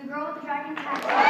The girl with the dragon tattoo.